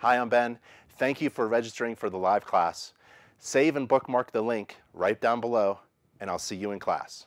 Hi, I'm Ben. Thank you for registering for the live class. Save and bookmark the link right down below, and I'll see you in class.